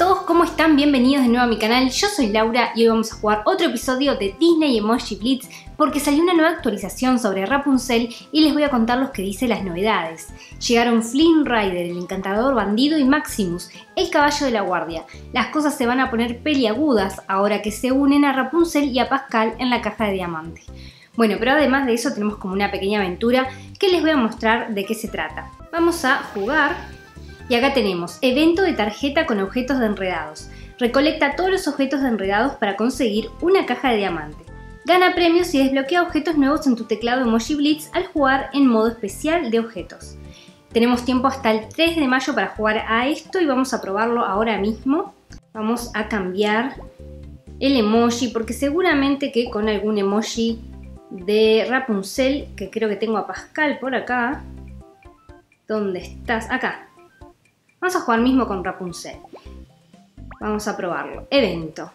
todos, ¿cómo están? Bienvenidos de nuevo a mi canal, yo soy Laura y hoy vamos a jugar otro episodio de Disney Emoji Blitz porque salió una nueva actualización sobre Rapunzel y les voy a contar los que dice las novedades. Llegaron Flynn Rider, el encantador bandido y Maximus, el caballo de la guardia. Las cosas se van a poner peliagudas ahora que se unen a Rapunzel y a Pascal en la caja de diamante. Bueno, pero además de eso tenemos como una pequeña aventura que les voy a mostrar de qué se trata. Vamos a jugar y acá tenemos evento de tarjeta con objetos de enredados. Recolecta todos los objetos de enredados para conseguir una caja de diamante. Gana premios y desbloquea objetos nuevos en tu teclado Emoji Blitz al jugar en modo especial de objetos. Tenemos tiempo hasta el 3 de mayo para jugar a esto y vamos a probarlo ahora mismo. Vamos a cambiar el emoji porque seguramente que con algún emoji de Rapunzel, que creo que tengo a Pascal por acá. ¿Dónde estás? Acá. Vamos a jugar mismo con Rapunzel. Vamos a probarlo. Evento.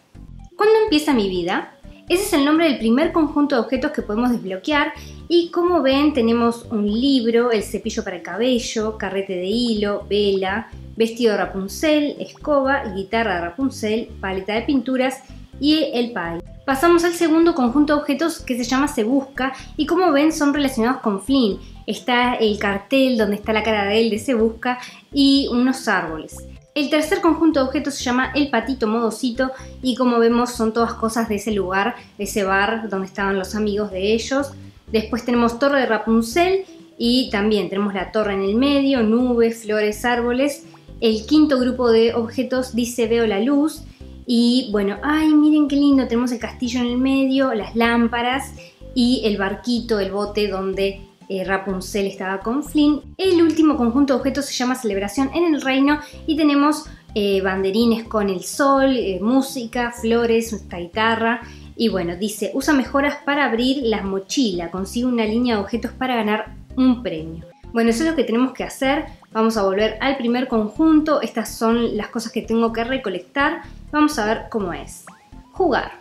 ¿Cuándo empieza mi vida? Ese es el nombre del primer conjunto de objetos que podemos desbloquear y como ven tenemos un libro, el cepillo para el cabello, carrete de hilo, vela, vestido de Rapunzel, escoba, guitarra de Rapunzel, paleta de pinturas y el pie. Pasamos al segundo conjunto de objetos que se llama Se Busca y como ven son relacionados con Flynn. Está el cartel donde está la cara de él de Se Busca y unos árboles. El tercer conjunto de objetos se llama El Patito Modosito y como vemos son todas cosas de ese lugar, de ese bar donde estaban los amigos de ellos. Después tenemos Torre de Rapunzel y también tenemos la torre en el medio, nubes, flores, árboles. El quinto grupo de objetos dice Veo la luz y bueno, ay, miren qué lindo, tenemos el castillo en el medio, las lámparas y el barquito, el bote donde eh, Rapunzel estaba con Flynn. El último conjunto de objetos se llama Celebración en el Reino y tenemos eh, banderines con el sol, eh, música, flores, esta guitarra. Y bueno, dice, usa mejoras para abrir la mochila, consigue una línea de objetos para ganar un premio. Bueno, eso es lo que tenemos que hacer. Vamos a volver al primer conjunto. Estas son las cosas que tengo que recolectar. Vamos a ver cómo es. Jugar.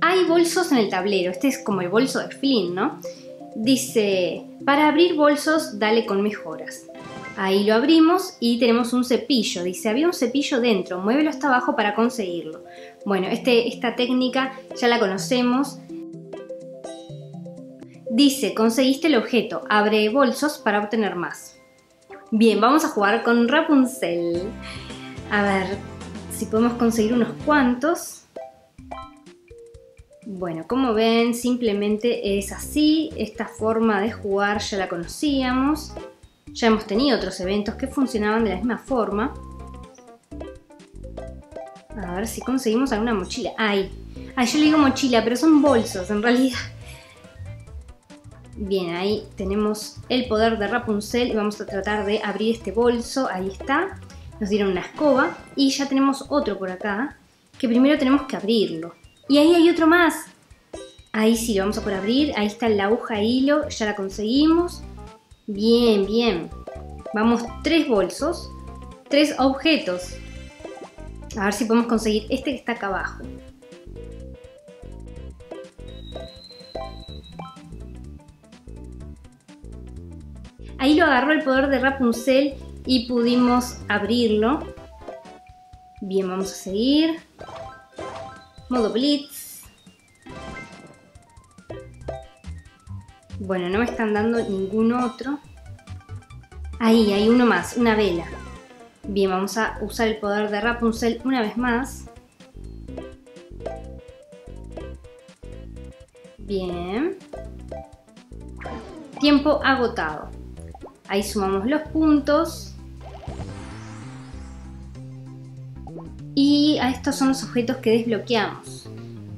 Hay bolsos en el tablero. Este es como el bolso de Flynn, ¿no? Dice, para abrir bolsos, dale con mejoras. Ahí lo abrimos y tenemos un cepillo. Dice, había un cepillo dentro, muévelo hasta abajo para conseguirlo. Bueno, este, esta técnica ya la conocemos. Dice, conseguiste el objeto, abre bolsos para obtener más. Bien, vamos a jugar con Rapunzel. A ver si podemos conseguir unos cuantos. Bueno, como ven, simplemente es así. Esta forma de jugar ya la conocíamos. Ya hemos tenido otros eventos que funcionaban de la misma forma. A ver si conseguimos alguna mochila. ¡Ay! Ay, yo le digo mochila, pero son bolsos en realidad. Bien, ahí tenemos el poder de Rapunzel y vamos a tratar de abrir este bolso. Ahí está. Nos dieron una escoba y ya tenemos otro por acá que primero tenemos que abrirlo. Y ahí hay otro más. Ahí sí, lo vamos a por abrir. Ahí está la aguja hilo, ya la conseguimos. Bien, bien. Vamos tres bolsos, tres objetos. A ver si podemos conseguir este que está acá abajo. Ahí lo agarró el poder de Rapunzel y pudimos abrirlo. Bien, vamos a seguir. Modo Blitz. Bueno, no me están dando ningún otro. Ahí, hay uno más, una vela. Bien, vamos a usar el poder de Rapunzel una vez más. Bien. Tiempo agotado. Ahí sumamos los puntos. Y a estos son los objetos que desbloqueamos.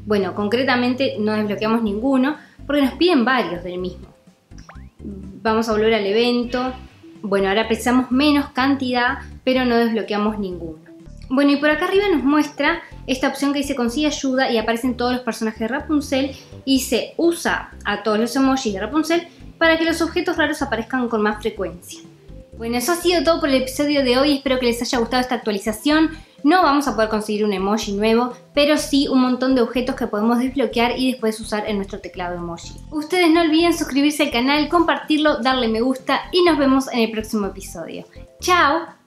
Bueno, concretamente no desbloqueamos ninguno porque nos piden varios del mismo. Vamos a volver al evento. Bueno, ahora pesamos menos cantidad, pero no desbloqueamos ninguno. Bueno, y por acá arriba nos muestra esta opción que dice consigue ayuda y aparecen todos los personajes de Rapunzel y se usa a todos los emojis de Rapunzel para que los objetos raros aparezcan con más frecuencia. Bueno, eso ha sido todo por el episodio de hoy, espero que les haya gustado esta actualización. No vamos a poder conseguir un emoji nuevo, pero sí un montón de objetos que podemos desbloquear y después usar en nuestro teclado emoji. Ustedes no olviden suscribirse al canal, compartirlo, darle me gusta y nos vemos en el próximo episodio. ¡Chao!